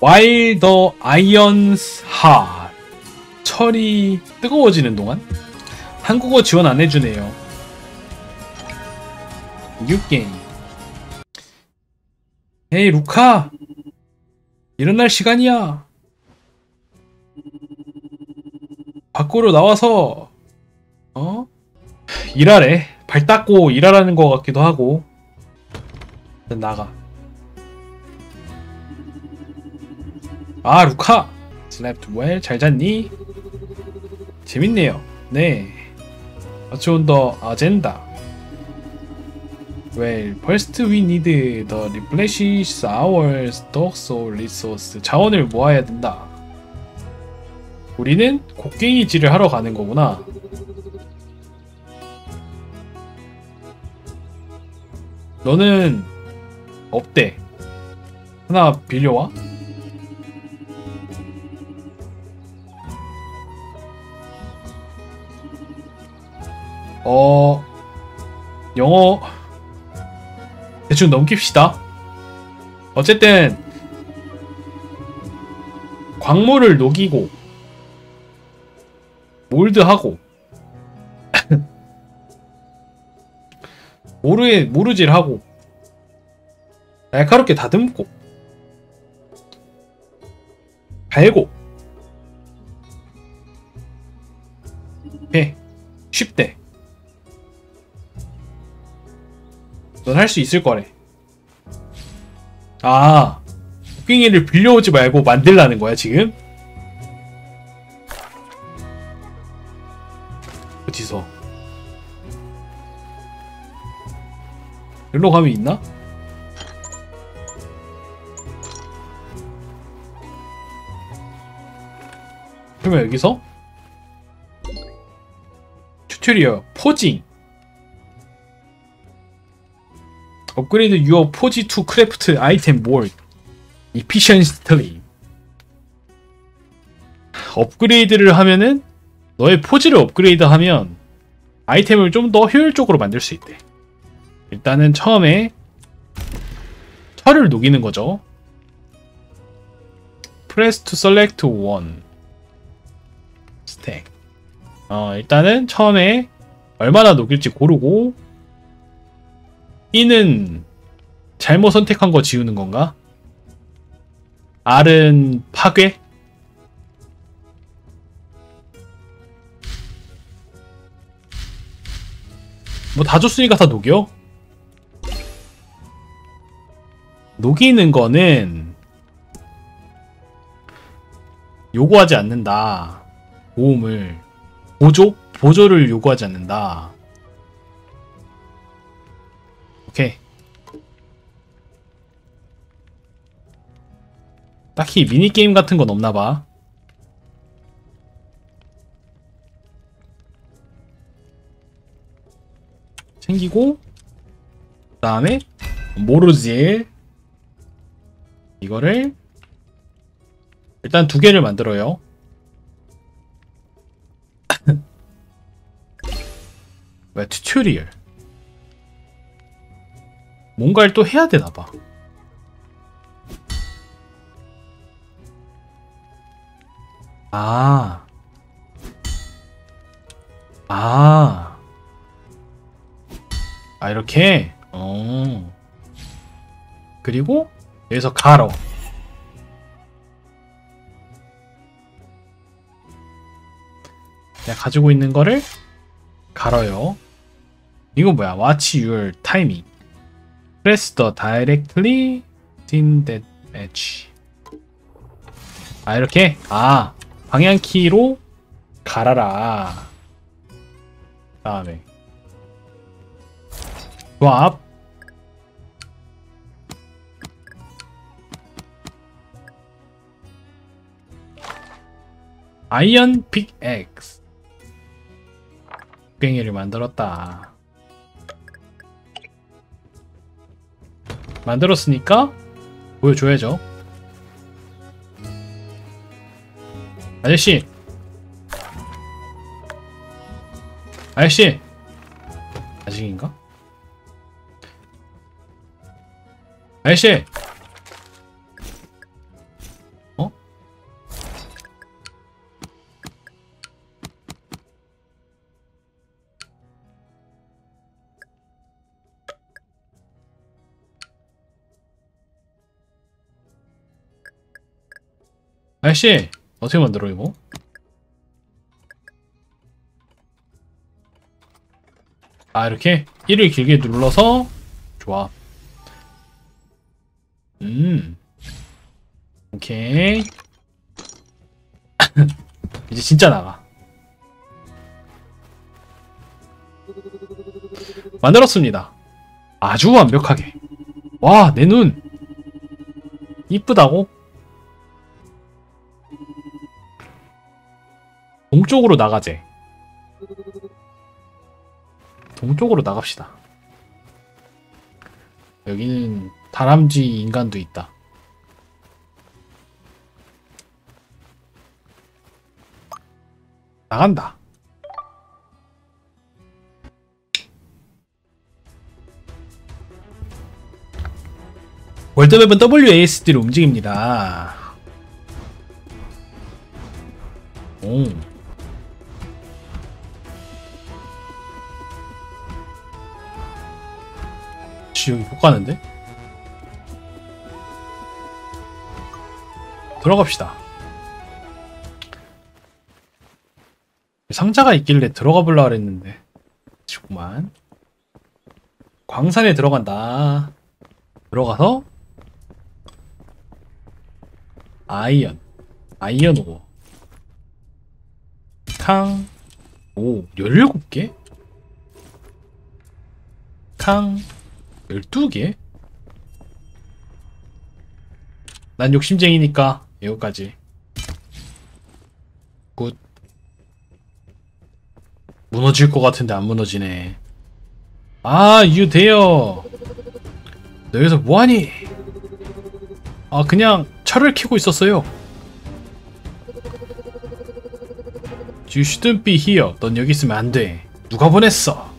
The irons hot. 철이 뜨거워지는 동안? 한국어 지원 안 해주네요. 뉴게임. 에이, 루카! 일어날 시간이야! 밖으로 나와서, 어? 일하래. 발 닦고 일하라는 것 같기도 하고. 나가. 아, 루카! slept well. 잘 잤니? 재밌네요. 네. The agenda? Well, first we need the replenish our stocks of resource. 자원을 모아야 된다. 우리는 곡괭이질을 하러 가는 거구나. 너는 없대. 하나 빌려와? 어, 영어 대충 넘깁시다. 어쨌든 광물을 녹이고 몰드하고 모르에 모르질하고 날카롭게 다듬고 갈고 해 쉽대 넌 할 수 있을 거래 아 곡괭이를 빌려오지 말고 만들라는 거야 지금? 어디서 여기로 가면 있나? 그러면 여기서 tutorial forging upgrade your forge to craft item more. efficiently. 업그레이드를 하면은 너의 포지를 업그레이드 하면 아이템을 좀 더 효율적으로 만들 수 있대. 일단은 처음에 철을 녹이는 거죠. Press to select one 스택 어 일단은 처음에 얼마나 녹일지 고르고 E는 잘못 선택한 거 지우는 건가? R은 파괴? 뭐 다 줬으니까 다 녹여? 녹이는 거는 요구하지 않는다. 도움을 보조? 보조를 요구하지 않는다. 오케이. 딱히 미니게임 같은 건 없나 봐. 챙기고 그 다음에 모르질 이거를 일단 두 개를 만들어요. 왜 튜토리얼 뭔가를 또 해야 되나 봐. 아. 아. 아, 이렇게? 어. 그리고 여기서 가로. 내가 가지고 있는 거를 갈아요. 이거 뭐야? Watch your timing. Press the directly in that edge. 아 이렇게? 아 방향키로 갈아라. 다음에 swap 아이언 픽엑스 괭이를 만들었다. 만들었으니까 보여줘야죠. 아저씨! 아저씨! 아직인가? 아저씨! 아저씨 어떻게 만들어 이거? 아 이렇게? 1을 길게 눌러서? 좋아. 음. 오케이. 이제 진짜 나가. 만들었습니다. 아주 완벽하게. 와 내 눈. 이쁘다고? 동쪽으로 나가재 동쪽으로 나갑시다 여기는 다람쥐 인간도 있다 나간다 월드맵은 WASD로 움직입니다. 오. 지 여기 못 가는데? 들어갑시다. 상자가 있길래 들어가 보려고 그랬는데. 지구만. 광산에 들어간다. 들어가서 아이언 아이언 오어 캉, 오, 17개? 캉, 12개? 난 욕심쟁이니까 이거까지 굿 무너질 것 같은데 안 무너지네 아 유대여 너 여기서 뭐하니? 아 그냥 철을 캐고 있었어요 You shouldn't be here. 넌 여기 있으면 안 돼. 누가 보냈어?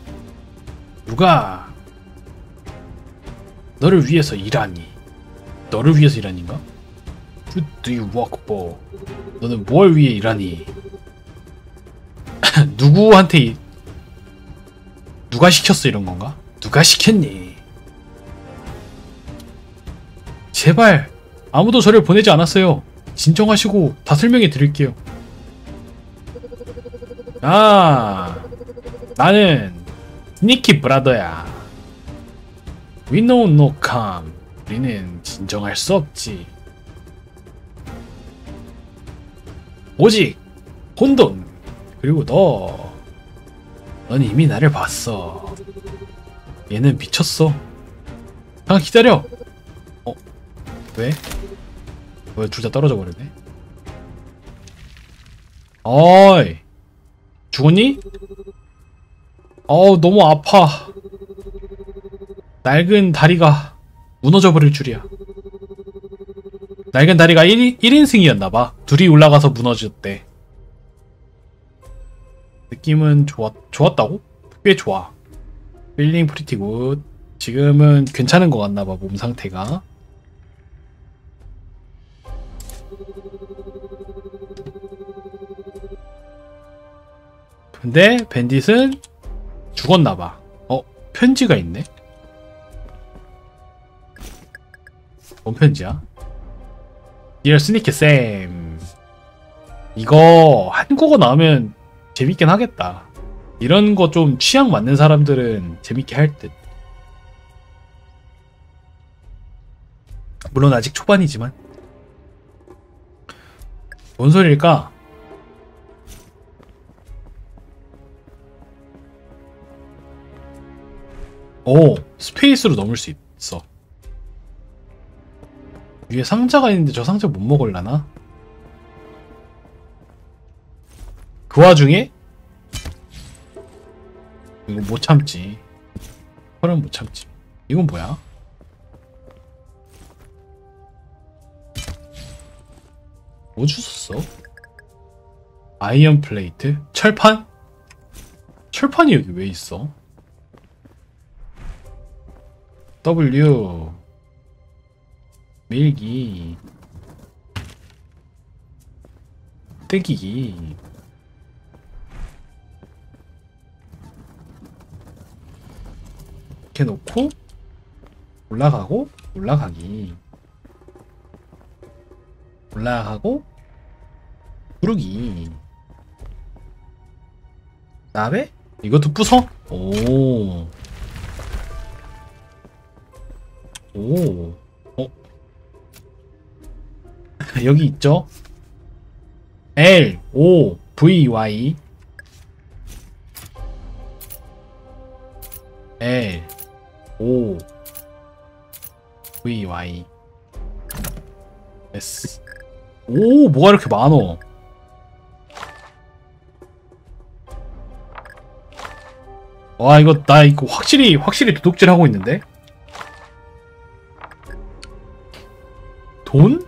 누가? 너를 위해서 일하니? 너를 위해서 일하니인가? Who do you work for? 너는 뭘 위해 일하니? 누구한테 이- 누가 시켰어 이런 건가? 누가 시켰니? 제발 아무도 저를 보내지 않았어요. 진정하시고 다 설명해 드릴게요. 아, 나는 스니키 브라더야. We know no calm. 우리는 진정할 수 없지. 오직 혼돈 그리고 너. 넌 이미 나를 봤어. 얘는 미쳤어. 잠깐 기다려. 어? 왜? 왜 둘 다 떨어져 버렸네? 어이. 죽었니? 어우 너무 아파 낡은 다리가 무너져 버릴 줄이야 낡은 다리가 1, 1인승이었나봐 둘이 올라가서 무너졌대 느낌은 좋았, 좋았다고? 꽤 좋아 feeling pretty good 지금은 괜찮은 것 같나봐 몸 상태가 근데 밴딧은 죽었나봐. 어, 편지가 있네? 뭔 편지야? Dear 스니키 쌤. 이거 한국어 나오면 재밌긴 하겠다. 이런 거 좀 취향 맞는 사람들은 재밌게 할 듯. 물론 아직 초반이지만. 뭔 소리일까? 오, 스페이스로 넘을 수 있어. 위에 상자가 있는데 저 상자 못 먹을라나? 그 와중에 이거 못 참지. 그럼 못 참지. 이건 뭐야? 뭐 주웠어? 아이언 플레이트? 철판? 철판이 여기 왜 있어? W 밀기 뜨기기 이렇게 놓고 올라가고 올라가기 올라가고 부르기. 나베? 이것도 부숴? 오. 오. 어? 여기 있죠? L, O, V, Y. L, O, V, Y. S. 오, 뭐가 이렇게 많어? 와, 이거, 나 이거 확실히, 확실히 도둑질 하고 있는데? 돈?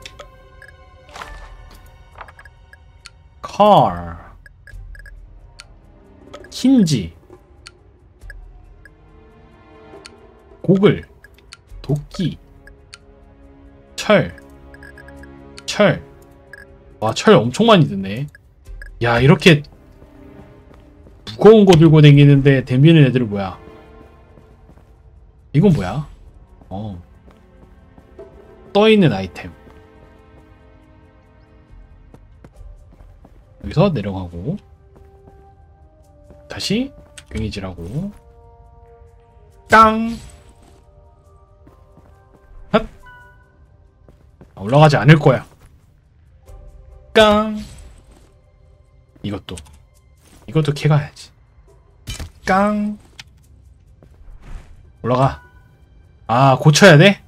Car 힌지 고글 도끼 철 철. 와, 철 엄청 많이 드네. 야, 이렇게 무거운 거 들고 다니는데 댐비는 애들은 뭐야? 이건 뭐야? 어. 떠있는 아이템. 여기서 내려가고 다시 경이질하고. 깡 핫! 아, 올라가지 않을 거야. 깡! 이것도. 이것도 캐가야지. 깡! 올라가. 아 고쳐야 돼?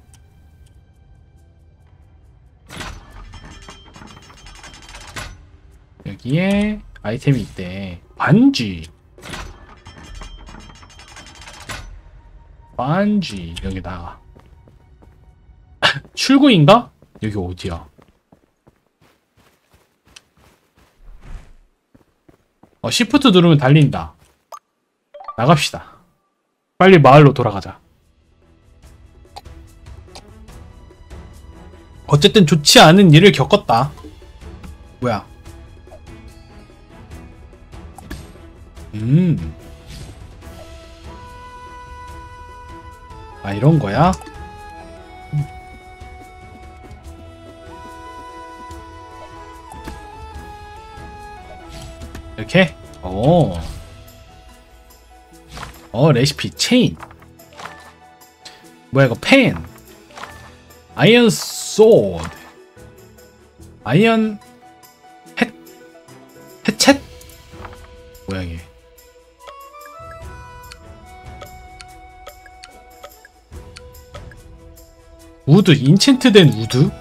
여기에 아이템이 있대 반지 반지 여기다가 출구인가? 여기 어디야? 어, 시프트 누르면 달린다. 나갑시다. 빨리 마을로 돌아가자. 어쨌든 좋지 않은 일을 겪었다. 뭐야? 음. 아, 이런 거야? 이렇게? 어. 어, 레시피 체인. 뭐야 이거 펜. 아이언 소드. 아이언 햇 해챗? 뭐야 이게? 우드 인챈트된 우드?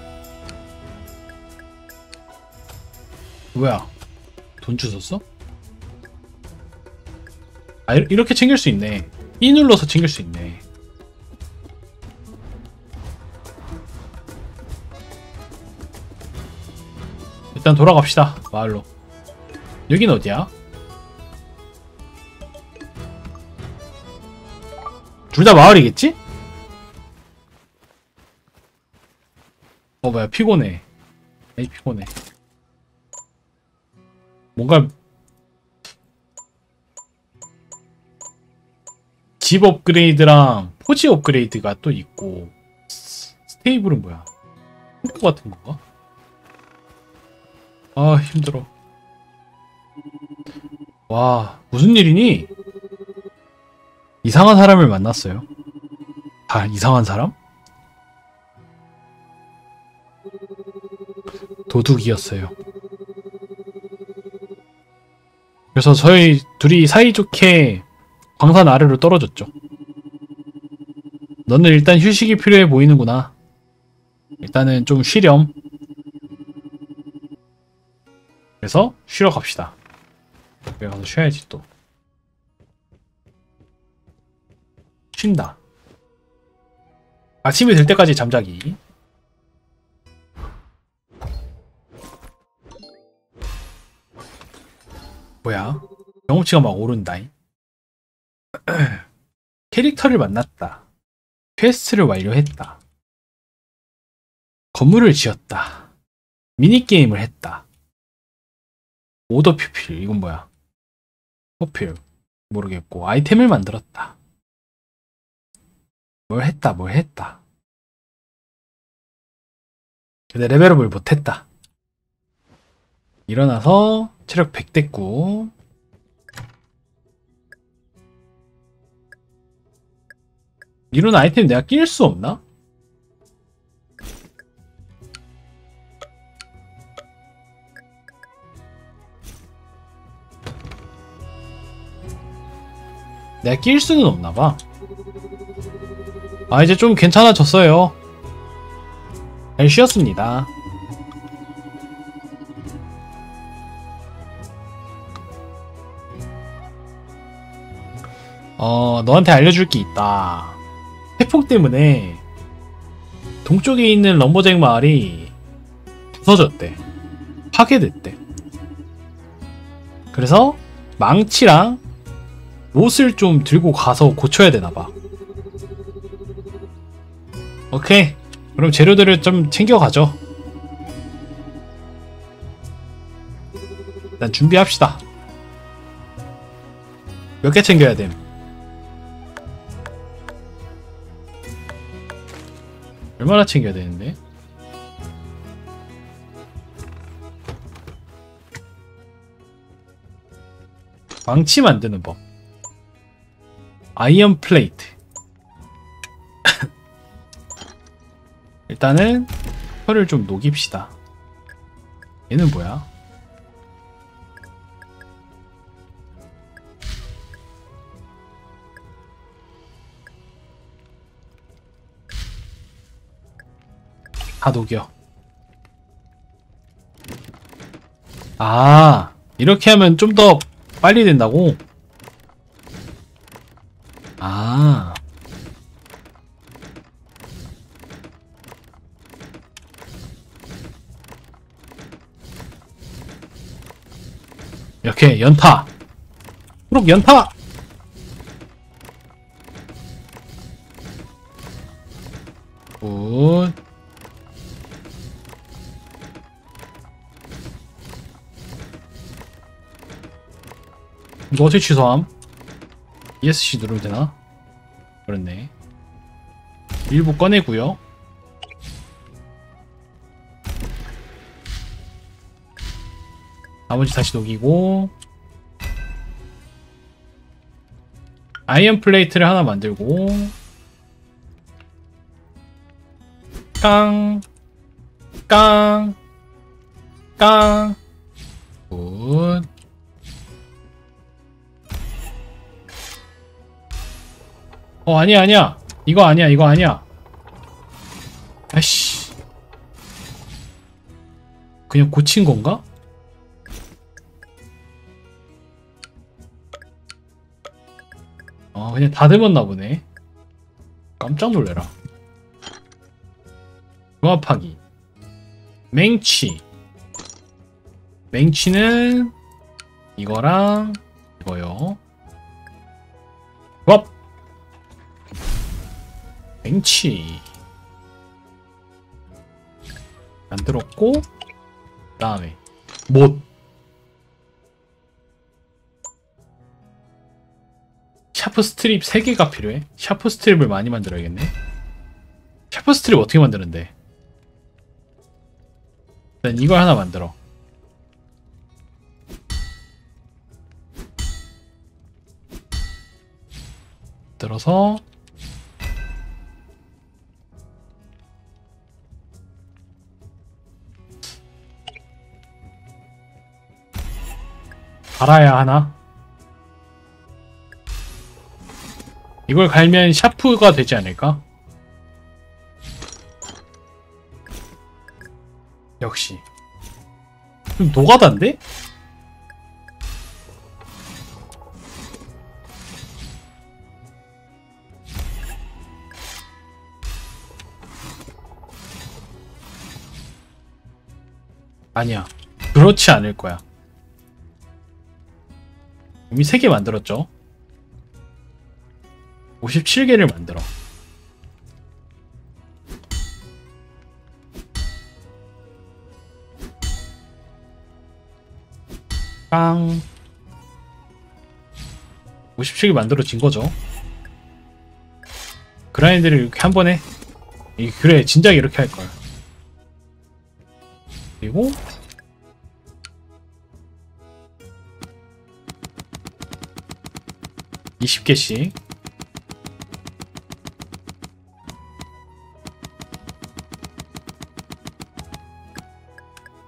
뭐야? 돈 주웠어? 아 이- 이렇게 챙길 수 있네 E 눌러서 챙길 수 있네 일단 돌아갑시다 마을로 여긴 어디야? 둘 다 마을이겠지? 어 뭐야 피곤해 에이 피곤해 뭔가 집 업그레이드랑 포지 업그레이드가 또 있고 스- stable은 뭐야? 컴퓨터 같은 건가? 아 힘들어 와 무슨 일이니? 이상한 사람을 만났어요 아 이상한 사람? 도둑이었어요 그래서 저희 둘이 사이좋게 광산 아래로 떨어졌죠. 너는 일단 휴식이 필요해 보이는구나. 일단은 좀 쉬렴. 그래서 쉬러 갑시다. 여기 가서 쉬어야지 또. 쉰다. 아침이 될 때까지 잠자기. 뭐야? 경험치가 막 오른다잉. 캐릭터를 만났다. quest를 완료했다. 건물을 지었다. 미니게임을 했다. order fulfill, 이건 뭐야? fulfill, 모르겠고, 아이템을 만들었다. 뭘 했다, 뭘 했다. 근데 레벨업을 못했다. 일어나서 체력 100 됐고 이런 아이템 내가 낄 수 없나? 내가 낄 수는 없나봐. 아 이제 좀 괜찮아졌어요. 잘 쉬었습니다 어 너한테 알려줄 게 있다. 태풍 때문에 동쪽에 있는 럼버잭 마을이 부서졌대. 파괴됐대. 그래서 망치랑 못을 좀 들고 가서 고쳐야 되나봐. 오케이. 그럼 재료들을 좀 챙겨가죠. 일단 준비합시다. 몇 개 챙겨야 됨? 얼마나 챙겨야 되는데? 망치 만드는 법 아이언 플레이트 일단은 혀를 좀 녹입시다 얘는 뭐야? 다 녹여 아 이렇게 하면 좀 더 빨리 된다고? 아. 이렇게 연타. 초록 연타! 굿 이거 어떻게 취소함? ESC 누르면 되나? 그렇네. 일부 꺼내고요. 나머지 다시 녹이고. iron plate를 하나 만들고. 깡. 깡, 깡, good. 어, 아니야, 아니야. 이거 아니야, 이거 아니야. 아이씨. 그냥 고친 건가? 아, 그냥 다듬었나 보네. 깜짝 놀래라. 조합하기. 망치. 망치는 이거랑 이거요. 망치. 만들었고, 그 다음에, 못. sharp strip 3개가 필요해? sharp strip을 많이 만들어야겠네. 샤프 스트립 어떻게 만드는데? 일단 이걸 하나 만들어. 들어서 갈아야 하나? 이걸 갈면 샤프가 되지 않을까? 역시 좀 노가다인데? 아니야 그렇지 않을 거야 이미 3개 만들었죠. 57개를 만들어. 빵 57개 만들어진 거죠. 그라인드를 이렇게 한 번에 이 그래 진작에 이렇게 할걸 그리고 20개씩.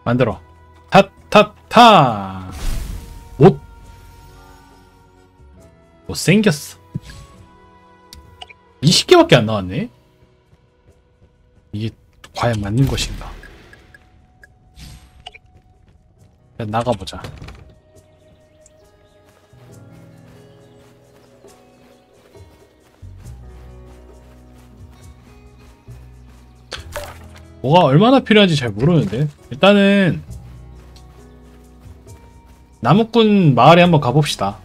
만들어. 타타타! 못! 못생겼어. 20개밖에 안 나왔네? 이게 과연 맞는 것인가? 나가보자 뭐가 얼마나 필요한지 잘 모르는데. 일단은 나무꾼 마을에 한번 가봅시다.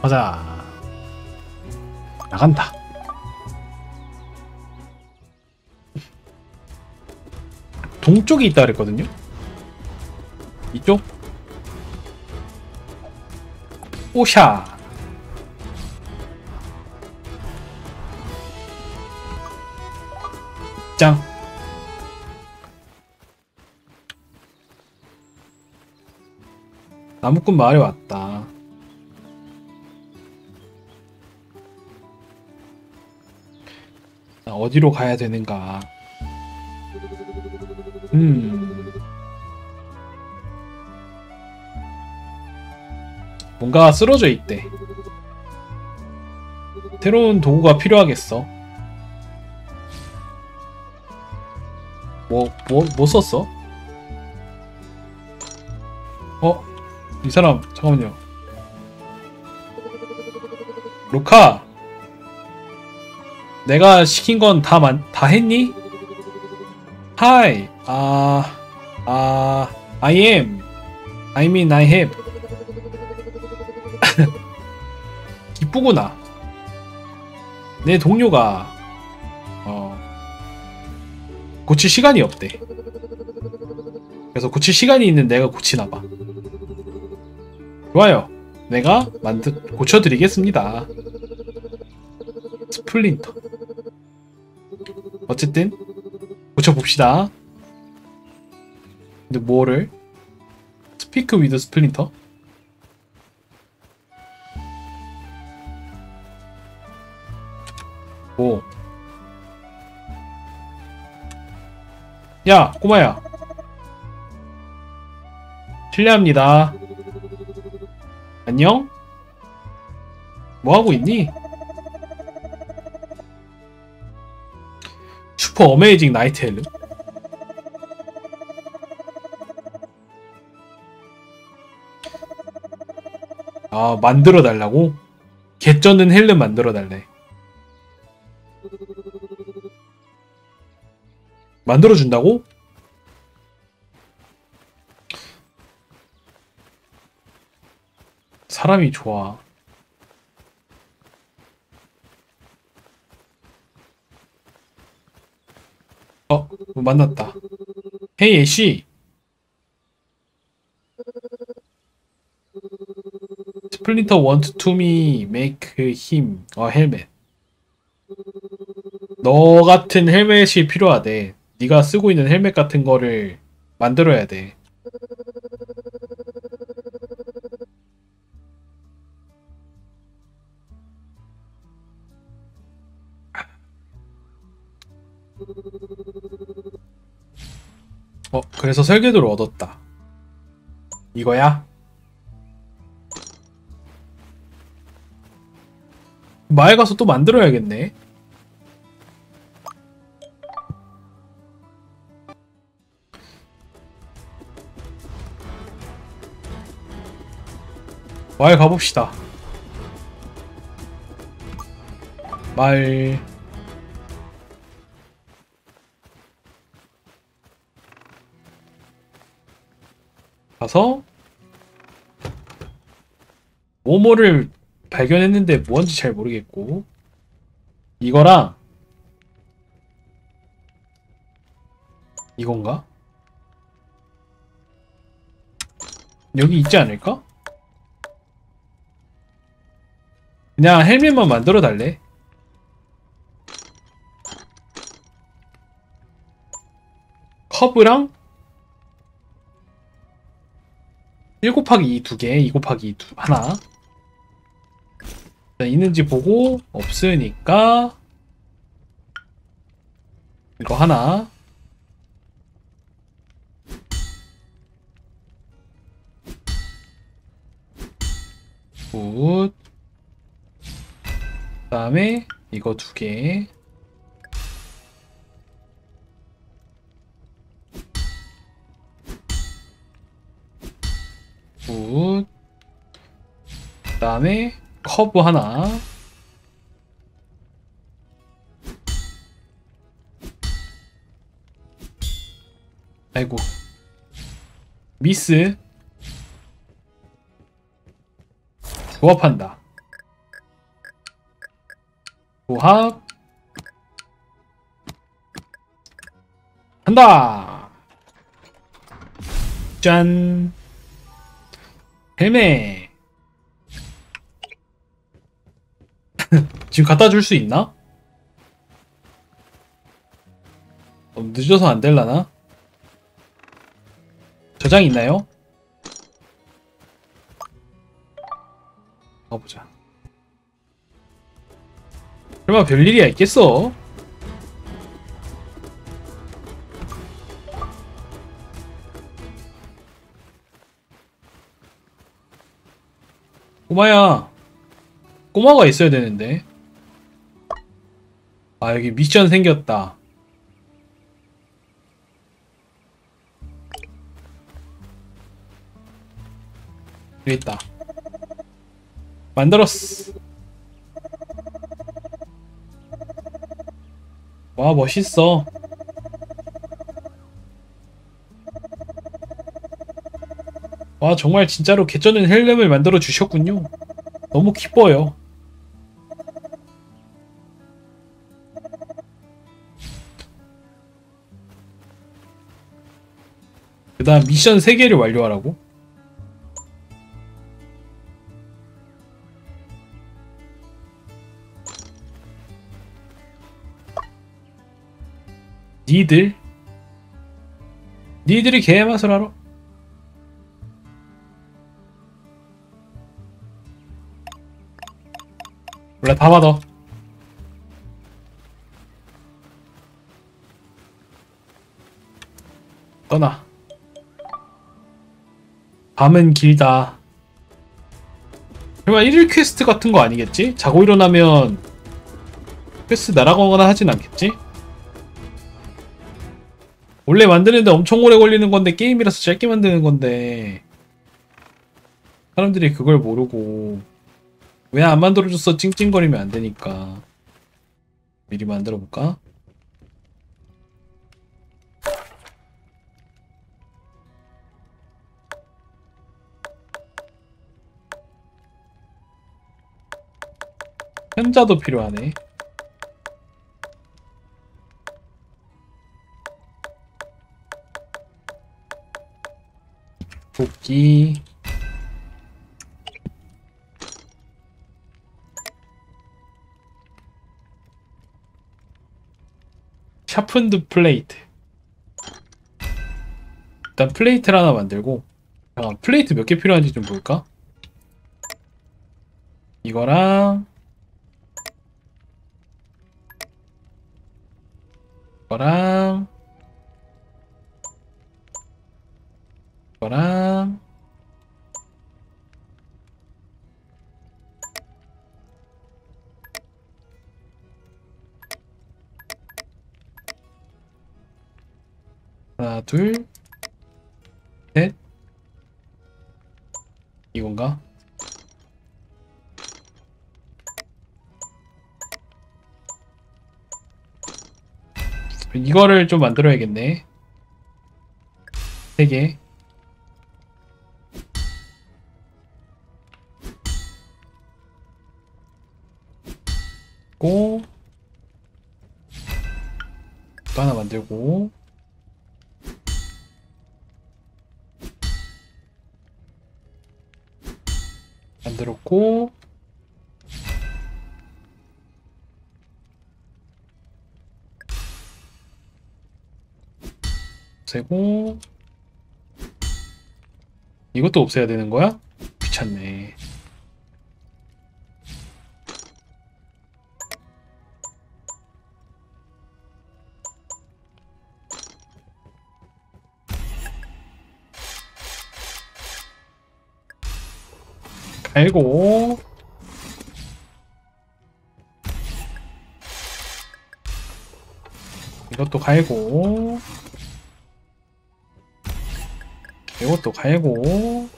가자. 나간다. 동쪽에 있다 그랬거든요? 이쪽? 오샤 나무꾼 마을에 왔다 자, 어디로 가야 되는가 음 뭔가 쓰러져 있대. 새로운 도구가 필요하겠어. 뭐, 뭐, 뭐 썼어? 어? 이 사람, 잠깐만요. 루카! 내가 시킨 건 다 만, 다 했니? Hi, 아, 아, I am. I mean, I have. 기쁘구나. 내 동료가 어 고칠 시간이 없대. 그래서 고칠 시간이 있는 내가 고치나 봐. 좋아요. 내가 만드 고쳐드리겠습니다. Splinter. 어쨌든 고쳐봅시다. 근데 뭐를? speak with Splinter? 오. 야, 꼬마야. 실례합니다. 안녕? 뭐하고 있니? 슈퍼 어메이징 나이트 헬름? 아, 만들어 달라고? 개쩌는 헬름 만들어 달래. 만들어 준다고? 사람이 좋아. 어, 만났다. 헤이 애쉬. Splinter want him a helmet. 너 같은 헬멧이 필요하대. 네가 쓰고 있는 헬멧 같은 거를 만들어야 돼. 어, 그래서 설계도를 얻었다. 이거야? 마을 가서 또 만들어야겠네. 마을 가봅시다. 마을 가서 모모를 발견했는데 뭔지 잘 모르겠고 이거랑 이건가? 여기 있지 않을까? 그냥 헬멧만 만들어 달래. 커브랑 1 곱하기 2 두 개, 2 곱하기 2 두, 하나. 자, 있는지 보고 없으니까 이거 하나. 굿. 그 다음에 이거 두 개. 굿. 그 다음에 커브 하나. 아이고. 미스. 조합한다. 조합. 한다. 짠. 헬멧. 지금 갖다 줄 수 있나? 어, 늦어서 안 될라나? 저장 있나요? 가보자. 설마 별일이야 있겠어? 꼬마야 꼬마가 있어야 되는데. 아 여기 미션 생겼다. 여기 있다. 만들었어. 와 멋있어 와 정말 진짜로 개쩌는 헬름을 만들어 주셨군요 너무 기뻐요 그 다음 미션 3개를 완료하라고? needle? 니들이 게맛을 알아? 원래 다 받아. 떠나. 밤은 길다. 설마 1일 퀘스트 같은 거 아니겠지? 자고 일어나면 퀘스트 날아가거나 하진 않겠지? 원래 만드는데 엄청 오래 걸리는 건데 게임이라서 짧게 만드는 건데 사람들이 그걸 모르고 왜 안 만들어줬어? 찡찡거리면 안 되니까. 미리 만들어 볼까? 현자도 필요하네. 도끼 sharpened plate 일단 플레이트를 하나 만들고 잠깐 플레이트 몇 개 필요한지 좀 볼까? 이거랑 이거랑 이거랑 하나 둘 셋. 이건가? 이거를 좀 만들어야겠네. 세개. 고, 또 하나 만들고, 만들었고, 세고, 이것도 없애야 되는 거야? 귀찮네. 갈고. 이것도 갈고. 이것도 갈고.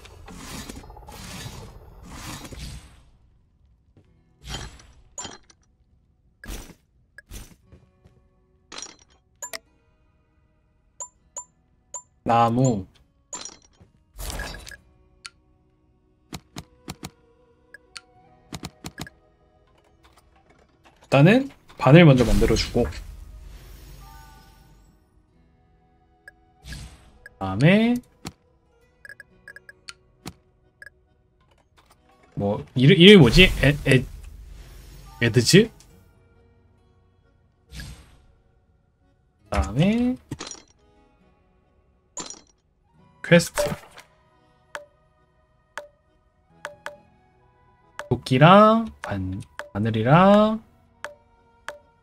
나무 일단은 반을 먼저 만들어주고 다음에 뭐 이름 이름이 뭐지? 에, 에, 에드즈? 다음에 퀘스트 도끼랑 반, 바늘이랑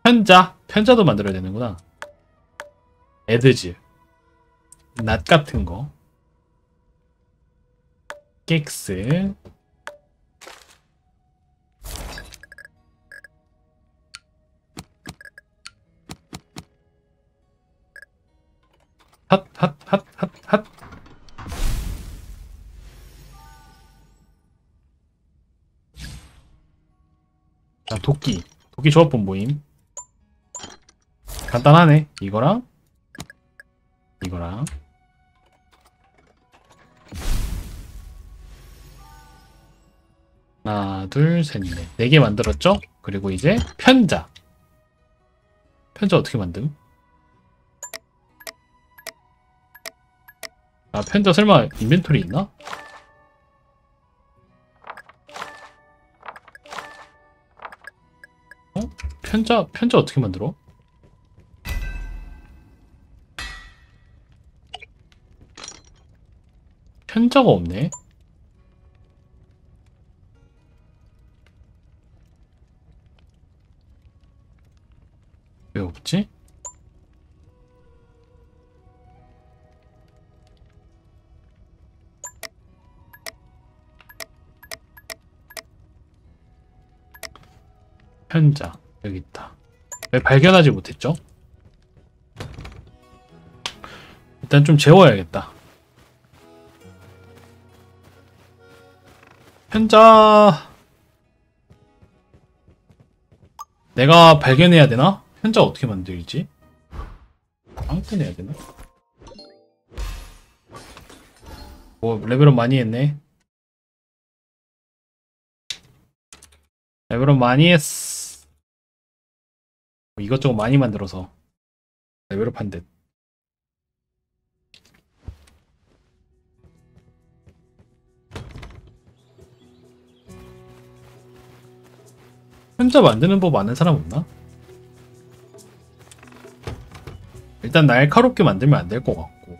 편자 편자도 만들어야 되는구나. 에드즈 낫 같은 거. 객스. 핫 핫 핫 핫 핫. 자 도끼. 도끼 조합본 모임 간단하네 이거랑 이거랑 하나 둘셋넷 네 개 만들었죠? 그리고 이제 편자 편자 어떻게 만듦? 아 편자 설마 인벤토리 있나? 어? 편자 편자 어떻게 만들어? 편자가 없네. 왜 없지? 편자 여기 있다. 왜 발견하지 못했죠? 일단 좀 재워야겠다. 편자 내가 발견해야 되나? 편자 어떻게 만들지? 아무튼 해야 되나? 뭐 레벨업 많이 했네 레벨업 많이 했어 뭐 이것저것 많이 만들어서 레벨업 한듯 혼자 만드는 법 아는 사람 없나? 일단 날카롭게 만들면 안 될 것 같고.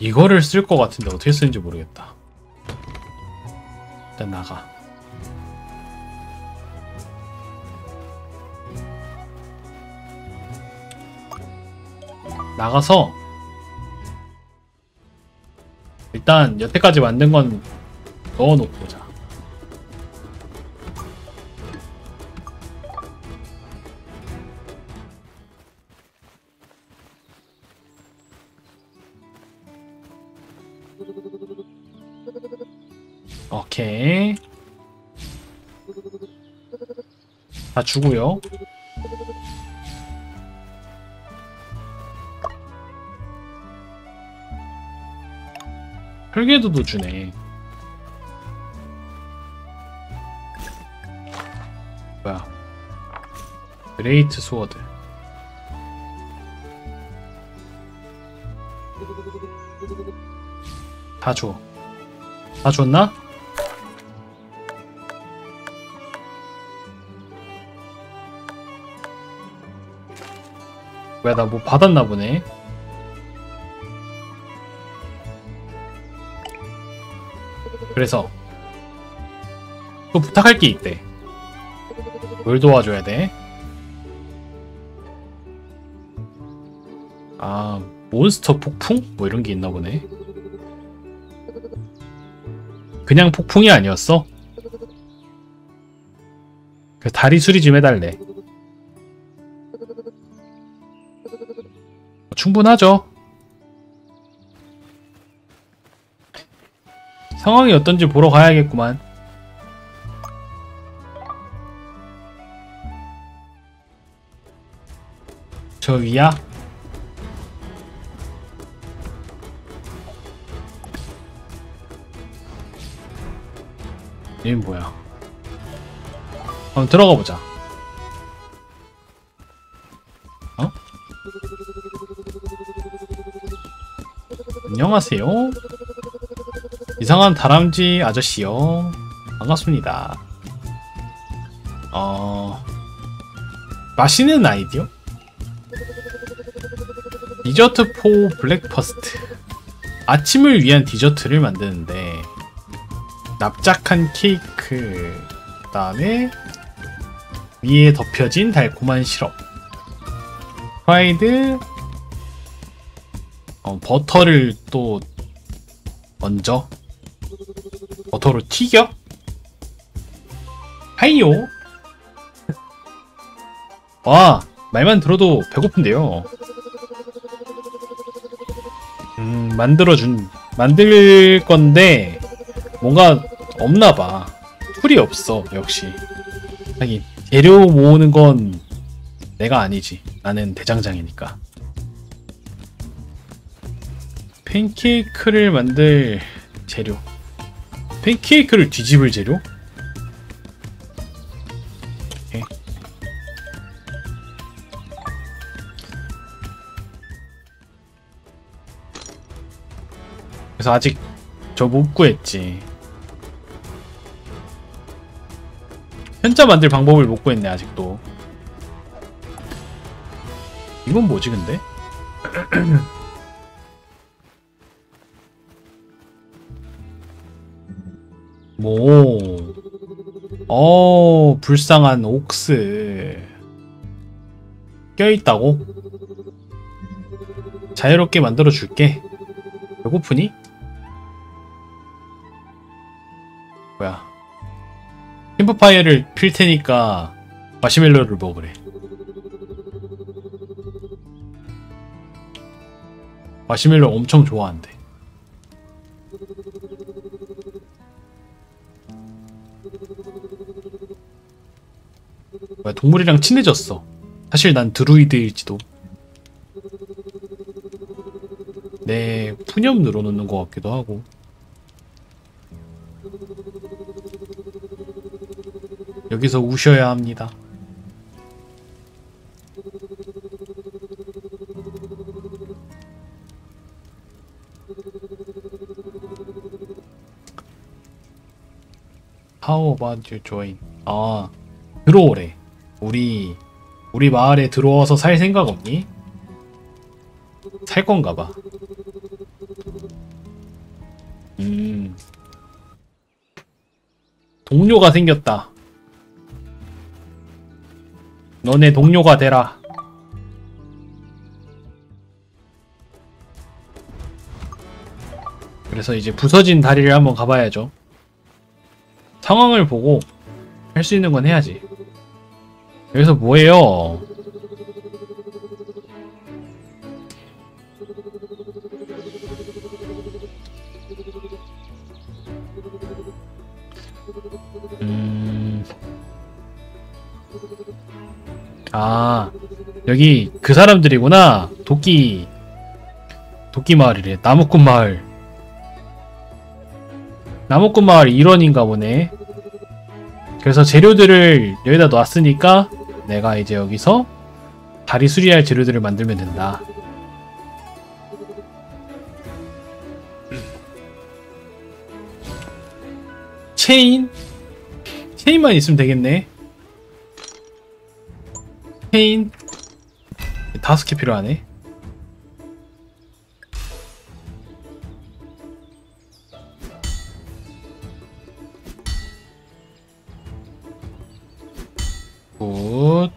이거를 쓸 것 같은데 어떻게 쓰는지 모르겠다. 일단 나가 나가서 일단 여태까지 만든 건 넣어놓고 보자. 오케이. 다 주고요. 설계도도 주네 뭐야 그레이트 소워드 다 줘. 다 줬나? 왜 나 뭐 받았나 보네. 그래서 또 부탁할 게 있대. 뭘 도와줘야 돼? 아, 몬스터 폭풍? 뭐 이런 게 있나 보네. 그냥 폭풍이 아니었어? 그 다리 수리 좀 해달래. 충분하죠. 상황이 어떤지 보러 가야겠구만. 저 위야? 얘는 뭐야? 한번 들어가 보자. 어? 안녕하세요. 이상한 다람쥐 아저씨요. 반갑습니다. 어... 맛있는 아이디어? Dessert for breakfast. 아침을 위한 디저트를 만드는데 납작한 케이크 그 다음에 위에 덮여진 달콤한 시럽 프라이드 어, 버터를 또 얹어 버터로 튀겨? 하이요. 와 말만 들어도 배고픈데요. 음 만들어준 만들 건데 뭔가 없나봐. 툴이 없어 역시. 하긴 재료 모으는 건 내가 아니지. 나는 대장장이니까. 팬케이크를 만들 재료 팬케이크를 뒤집을 재료? 오케이. 그래서 아직 저 못 구했지 현자 만들 방법을 못 구했네 아직도 이건 뭐지 근데? 뭐... 어... 불쌍한 옥스 껴있다고? 자유롭게 만들어줄게. 배고프니? 뭐야. 캠프파이어를 필 테니까 마시멜로를 먹으래. 마시멜로 엄청 좋아한대 뭐야 동물이랑 친해졌어. 사실 난 드루이드일지도. 내 푸념 늘어놓는 것 같기도 하고. 여기서 우셔야 합니다. How about you join? 아 들어오래 우리 우리 마을에 들어와서 살 생각 없니? 살 건가 봐. 음. 동료가 생겼다. 너네 동료가 되라. 그래서 이제 부서진 다리를 한번 가봐야죠. 상황을 보고 할 수 있는 건 해야지. 여기서 뭐해요? 음... 아, 여기 그 사람들이구나. 도끼, 도끼 마을이래. 나무꾼 마을. 나무꾼 마을 일원인가 보네. 그래서 재료들을 여기다 놨으니까 내가 이제 여기서 다리 수리할 재료들을 만들면 된다. 체인? 체인만 있으면 되겠네. 체인. 다섯 개 필요하네. 굿.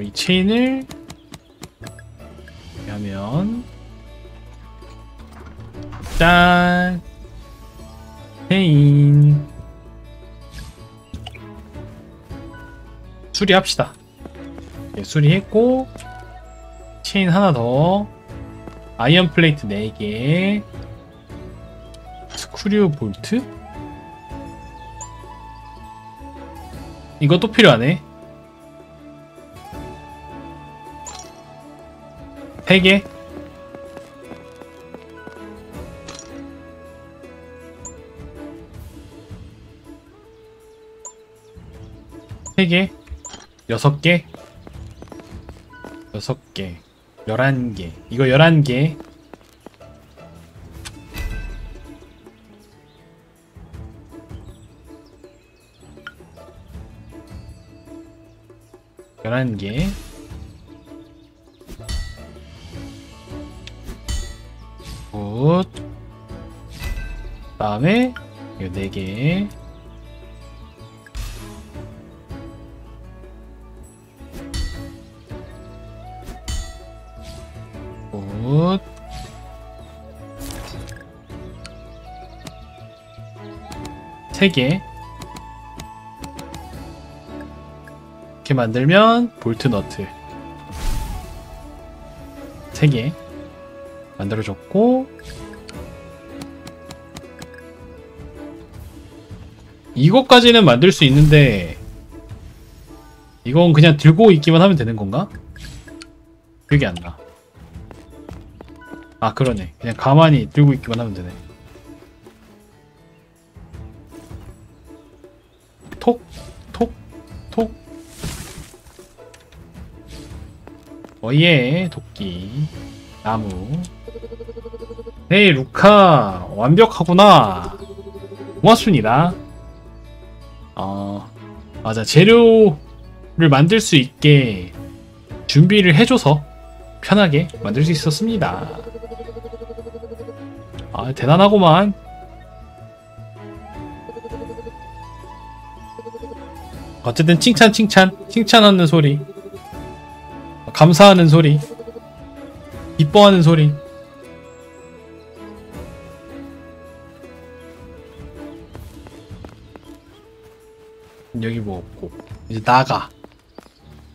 이 체인을 하면 짠. 체인. 수리합시다. 네, 수리했고 체인 하나 더. Iron plate 4개. Screw bolt 이것도 필요하네. 3개. 세개. 여섯 개. 여섯 개. 열한 개. 이거 열한 개 열한 개 굿. 다음에 이거 네 개. 굿. 세 개. 만들면 볼트 너트. 세 개. 만들어줬고 이것까지는 만들 수 있는데 이건 그냥 들고 있기만 하면 되는 건가? 기억이 안 나. 아 그러네. 그냥 가만히 들고 있기만 하면 되네. 어예, 도끼, 나무. 네, 루카 완벽하구나. 고맙습니다. 어, 맞아. 재료를 만들 수 있게 준비를 해줘서 편하게 만들 수 있었습니다. 아, 대단하구만. 어쨌든 칭찬, 칭찬, 칭찬하는 소리, 감사하는 소리, 기뻐하는 소리. 여기 뭐 없고 이제 나가.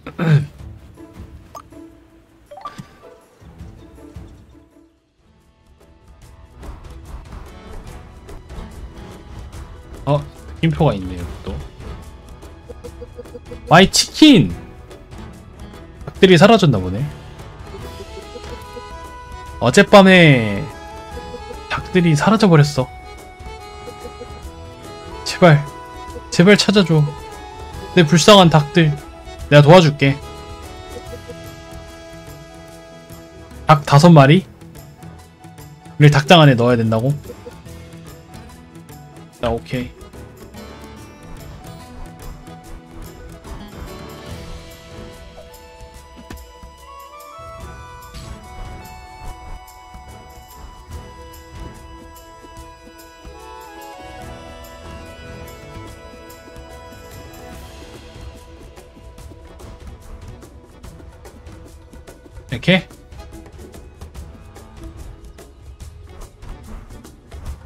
어, 느낌표가 있네요, 또. My chicken! 닭들이 사라졌나 보네. 어젯밤에 닭들이 사라져버렸어. 제발, 제발 찾아줘. 내 불쌍한 닭들. 내가 도와줄게. 닭 다섯 마리? 를 닭장 안에 넣어야 된다고? 자, 오케이. 이렇게.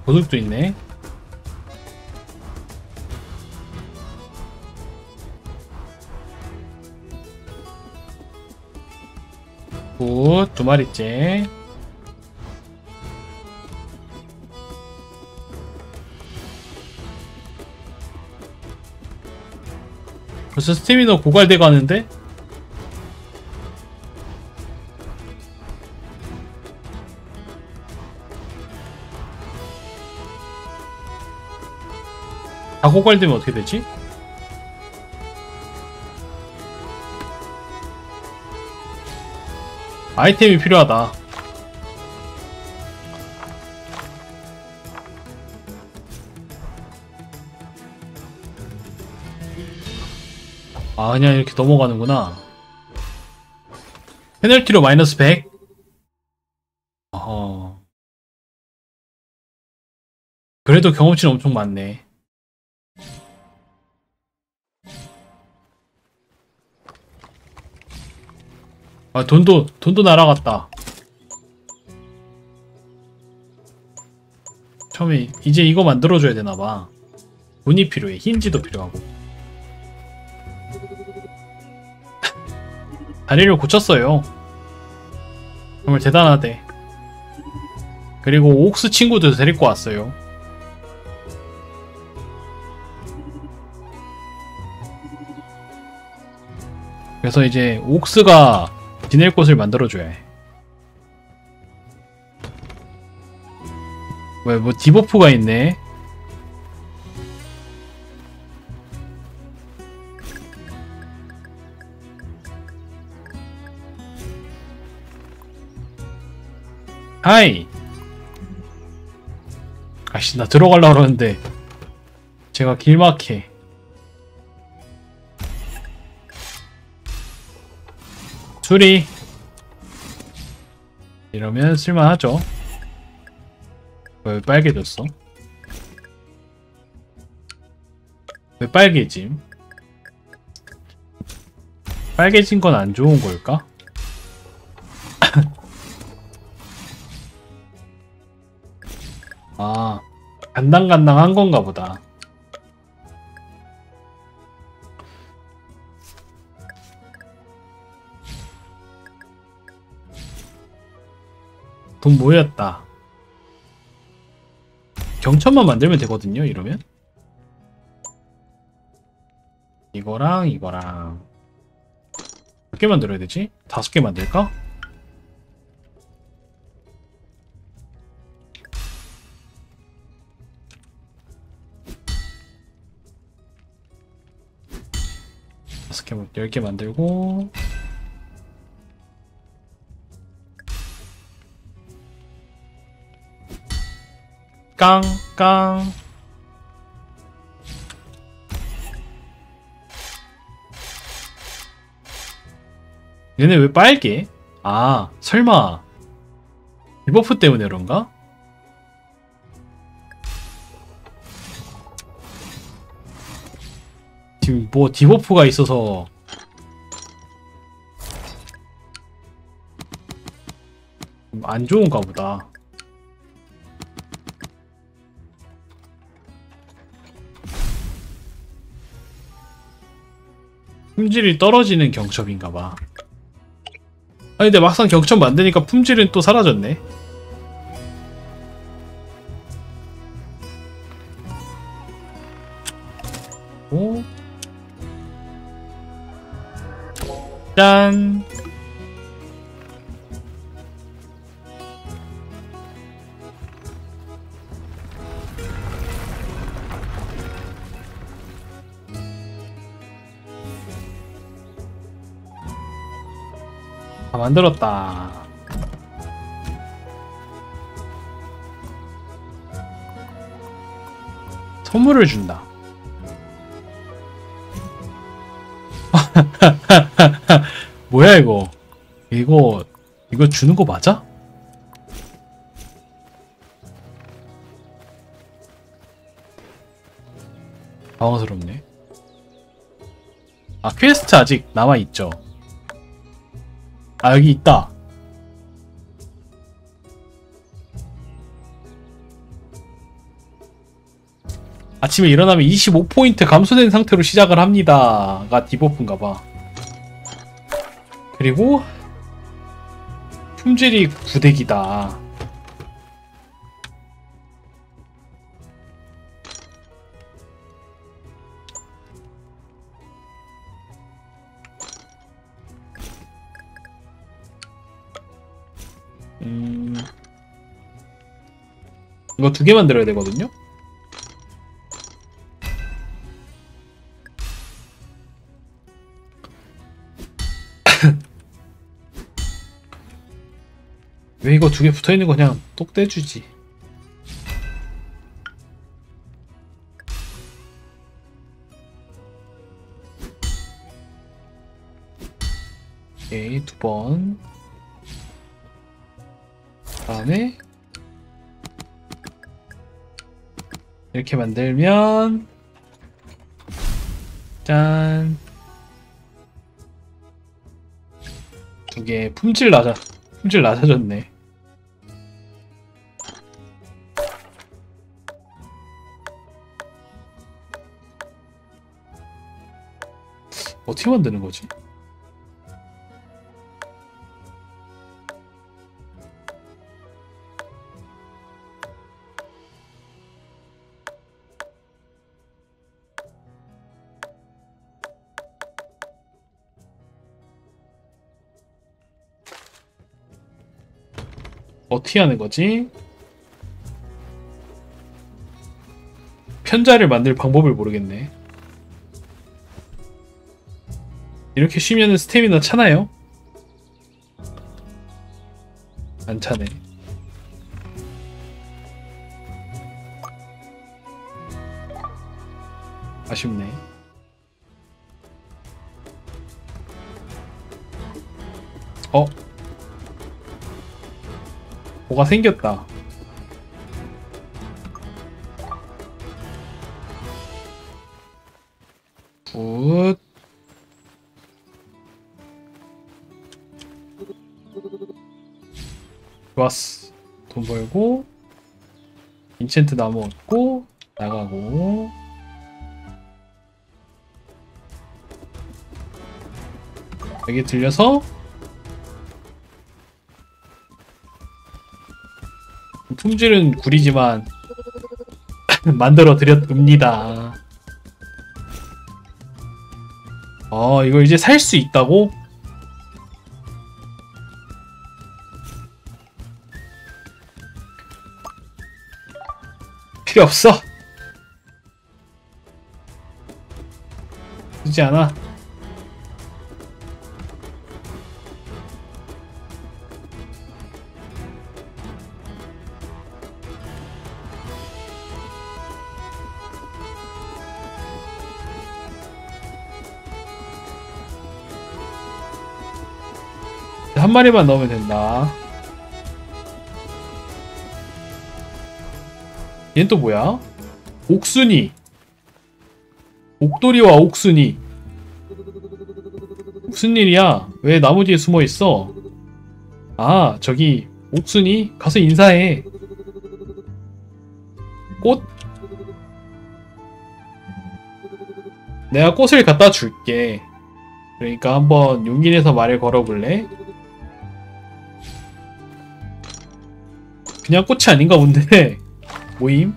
도둑도 있네. 굿, 두 마리째. 벌써 스태미너 고갈돼 가는데? 다 고갈되면 어떻게 되지? 아이템이 필요하다. 아 그냥 이렇게 넘어가는구나 페널티로 마이너스 100 어허 그래도 경험치는 엄청 많네 아 돈도 돈도 날아갔다. 처음에 이제 이거 만들어줘야 되나봐. 돈이 필요해. 힌지도 필요하고. 다리를 고쳤어요. 정말 대단하대. 그리고 옥스 친구도 데리고 왔어요. 그래서 이제 옥스가 지낼 곳을 만들어줘야 해 왜, 뭐, 디버프가 있네. 하이! 아씨, 나 들어가려고 그러는데, 제가 길막해. 수리! 이러면 쓸만하죠. 왜 빨개졌어? 왜 빨개짐? 빨개진 건 안 좋은 걸까? 아, 간당간당한 건가 보다. 돈 모였다. 경천만 만들면 되거든요, 이러면. 이거랑 이거랑 몇 개 만들어야 되지? 다섯 개 만들까? 다섯 개, 열 개 만들고 깡깡 얘네 왜 빨개? 아 설마 디버프 때문에 그런가? 지금 뭐 디버프가 있어서 안 좋은가 보다 품질이 떨어지는 경첩인가봐. 아니 근데 막상 경첩 만드니까 품질은 또 사라졌네. 오. 짠. 만들었다. 선물을 준다. 뭐야 이거? 이거 이거 주는 거 맞아? 당황스럽네. 아 퀘스트 아직 남아 있죠. 아 여기 있다. 아침에 일어나면 25포인트 감소된 상태로 시작을 합니다 가 디버프인가봐. 그리고 품질이 구대기다 이거 두 개 만들어야 되거든요? 왜 이거 두 개 붙어있는 거 그냥 똑 떼주지 오케이 두번 다음에 이렇게 만들면 짠. 두 개 품질 낮아 품질 낮아졌네. 어떻게 만드는 거지? 어떻게 하는 거지? 편자를 만들 방법을 모르겠네. 이렇게 쉬면은 스태미나 차나요? 안 차네. 아쉽네. 뭐가 생겼다. 굿. 좋았어. 돈 벌고, 인챈트 나무 얻고, 나가고. 여기 들려서 품질은 구리지만 만들어 드렸습니다. 어, 이거 이제 살 수 있다고? 필요 없어. 쓰지 않아. 한 마리만 넣으면 된다. 얘는 또 뭐야? 옥순이. 옥돌이와 옥순이. 무슨 일이야? 왜 나무 뒤에 숨어 있어? 아, 저기 옥순이 가서 인사해. 꽃? 내가 꽃을 갖다 줄게. 그러니까 한번 용기 내서 말을 걸어볼래? 그냥 꽃이 아닌가 본데 모임?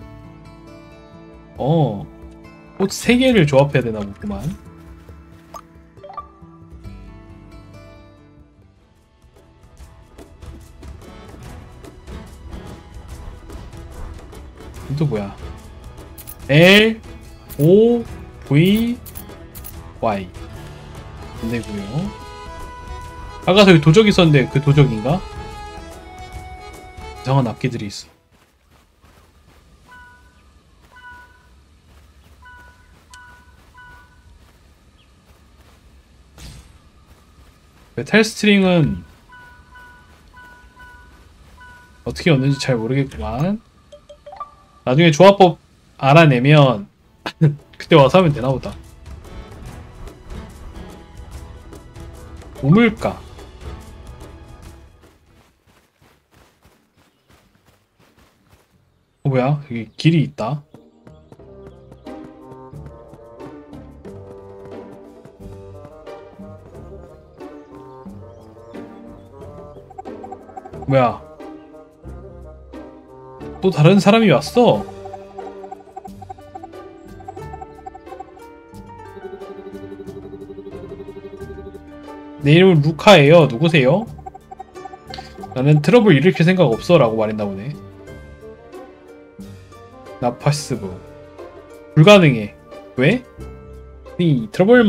어, 꽃 3개를 조합해야 되나 보구만. 또 뭐야? L O V Y 안 되고요. 아까 저기 도적 있었는데 그 도적인가? 이상한 악기들이 있어. Metal string은 어떻게 얻는지 잘 모르겠구만. 나중에 조합법 알아내면 그때 와서 하면 되나보다. 우물가. 뭐야? 여기 길이 있다. 뭐야? 또 다른 사람이 왔어? 내 이름은 루카예요. 누구세요? 나는 트러블 일으킬 생각 없어 라고 말했나 보네. Not possible. 불가능해. 왜? The trouble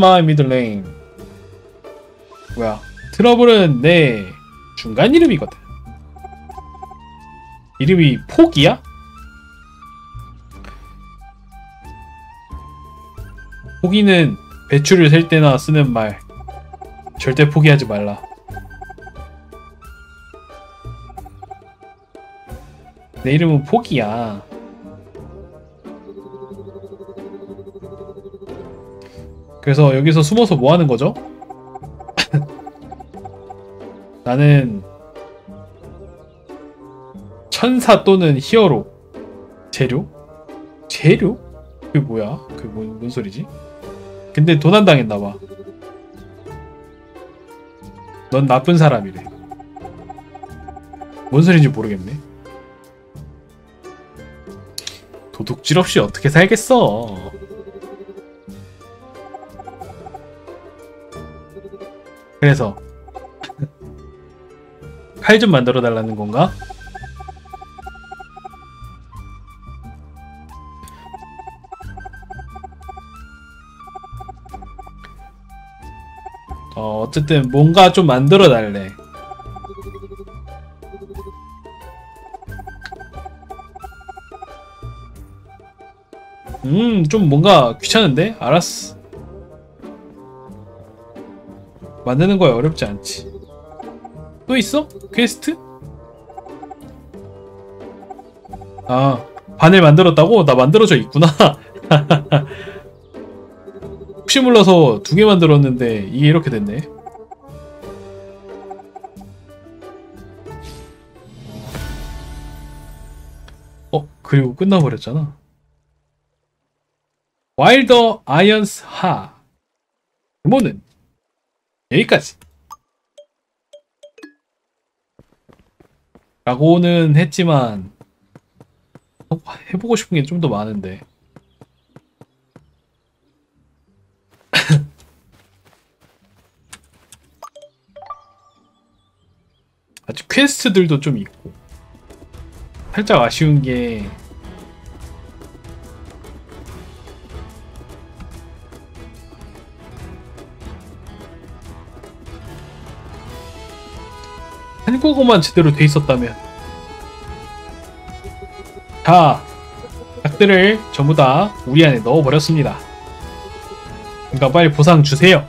뭐야? 트러블은 내 중간 이름이거든. 이름이 폭이야? 포기는 배추를 셀 때나 쓰는 말. 절대 포기하지 말라. 내 이름은 포기야. 그래서 여기서 숨어서 뭐 하는 거죠? 나는 천사 또는 히어로 재료? 재료? 그게 뭐야? 그게 뭔, 뭔 소리지? 근데 도난 당했나봐 넌 나쁜 사람이래 뭔 소리인지 모르겠네 도둑질 없이 어떻게 살겠어 그래서 칼 좀 만들어 달라는 건가? 어, 어쨌든 뭔가 좀 만들어 달래. 음, 좀 뭔가 귀찮은데? 알았어. 만드는 거야 어렵지 않지. 또 있어? 퀘스트? 아, 바늘 만들었다고? 나 만들어져 있구나. 혹시 몰라서 두 개 만들었는데 이게 이렇게 됐네. 어, 그리고 끝나버렸잖아. 와일더 아이언스 하. 규모는 여기까지. 라고는 했지만 어, 해보고 싶은 게 좀 더 많은데. 아직 quest들도 좀 있고 살짝 아쉬운 게 한국어만 제대로 돼 있었다면. 자 닭들을 전부 다 우리 안에 넣어버렸습니다. 그러니까 빨리 보상 주세요.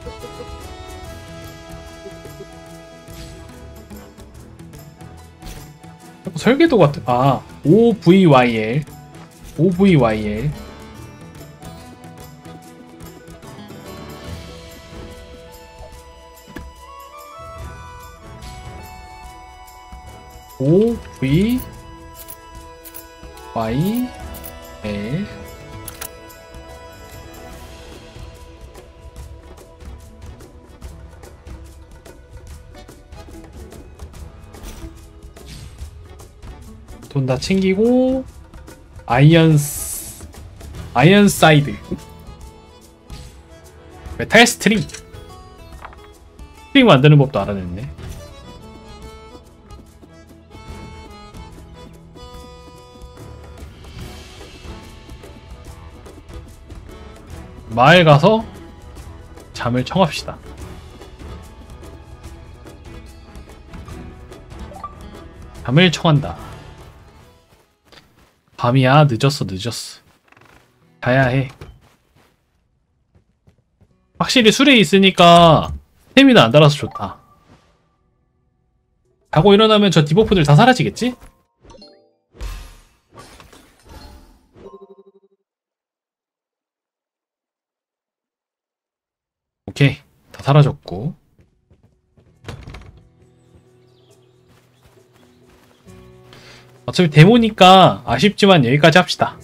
설계도 같은 아 OVYL OVYL O V Y L 돈 다 챙기고 아이언스 아이언 사이드. Metal string. String 만드는 법도 알아냈네 마을 가서 잠을 청합시다. 잠을 청한다. 밤이야 늦었어 늦었어. 자야 해. 확실히 술에 있으니까 스태미나 안 달아서 좋다. 자고 일어나면 저 디버프들 다 사라지겠지? 오케이. 다 사라졌고. 어차피 데모니까 아쉽지만 여기까지 합시다